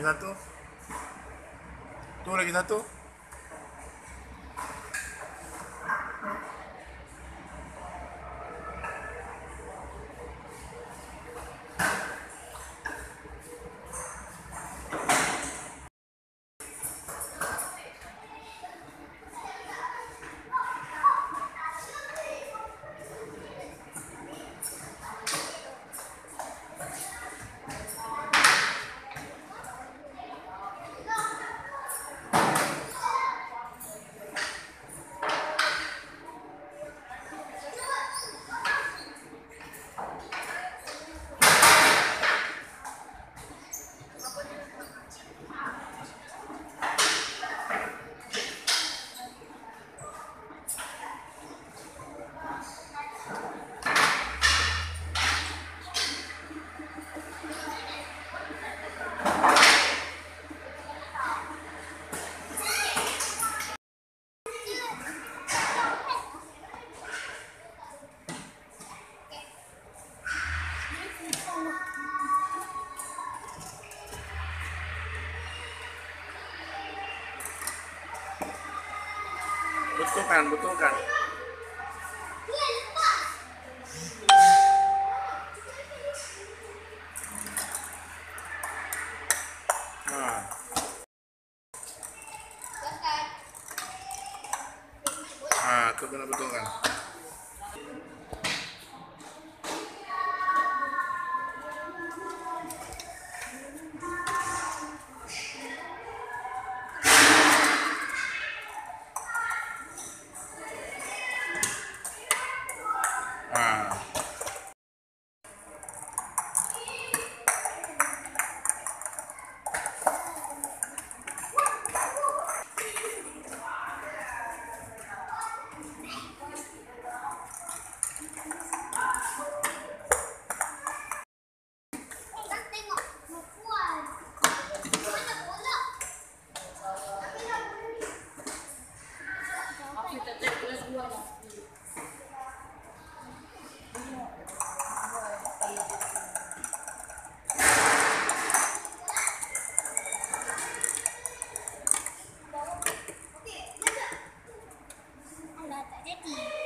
Lagi satu. Tuh lagi satu. Betulkan, betulkan. Nah, betulkan. Uh, the tea.